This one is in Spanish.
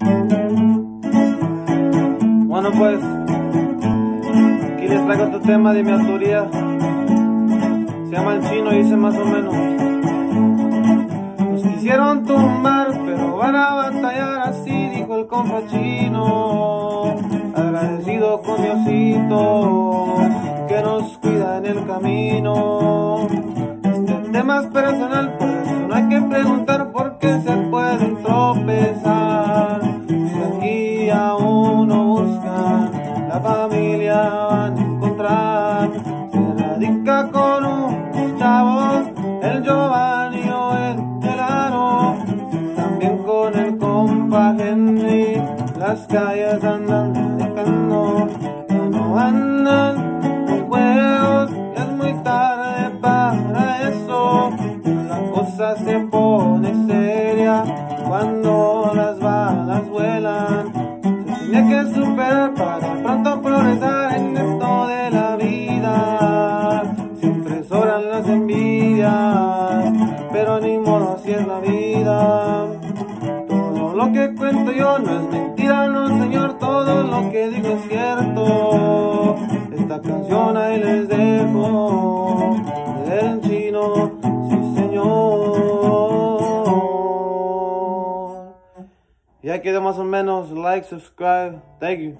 Bueno pues, aquí les traigo otro tema de mi autoría. Se llama El Chino y dice más o menos. Nos quisieron tumbar, pero van a batallar así, dijo el compa chino. Agradecido con Diosito, que nos cuida en el camino. Este tema es personal, por eso no hay que preguntar por qué se pueden tropezar. Si aquí a uno busca, la familia van a encontrar. Se radica con unos chavos, el Giovanni o el Delano. También con el compa Henry, las calles andan radicando. No andan con juegos, es muy tarde para eso. La cosa se pone seria cuando las balas vuelan. Tiene que superar para pronto progresar en esto de la vida. Siempre sobran las envidias, pero ni modo así es la vida. Todo lo que cuento yo no es mentira, no señor, todo lo que digo es cierto. Esta canción ahí les dejo Ya quedó más o menos, like, subscribe, thank you.